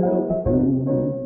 help you.